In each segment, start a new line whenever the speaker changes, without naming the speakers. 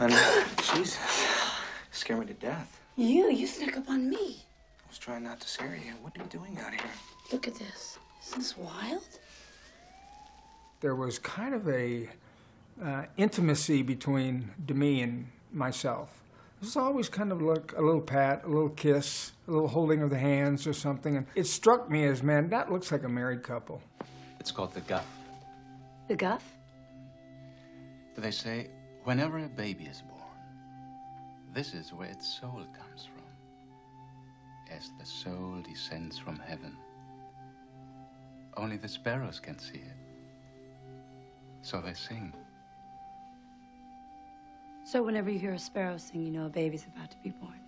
honey. Jesus. Scare me to death.
You, you snuck up on me.
I was trying not to scare you. What are you doing out here?
Look at this. Isn't this wild?
There was kind of a uh, intimacy between Demi and myself. It was always kind of like a little pat, a little kiss, a little holding of the hands or something. And it struck me as, man, that looks like a married couple.
It's called the Guf.
The Guf?
Do they say whenever a baby is born, this is where its soul comes from. As the soul descends from heaven. Only the sparrows can see it. So they sing.
So whenever you hear a sparrow sing, you know a baby's about to be born.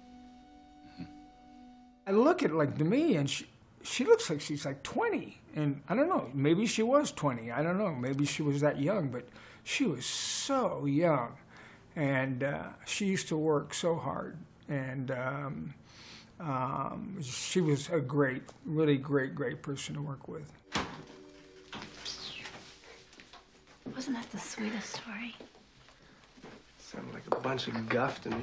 I look at like Demi and she, she looks like she's like 20. And I don't know, maybe she was 20. I don't know, maybe she was that young, but she was so young. And uh, she used to work so hard. And um, um, she was a great, really great, great person to work with.
Wasn't that the sweetest story?
Sounded like a bunch of guff to me.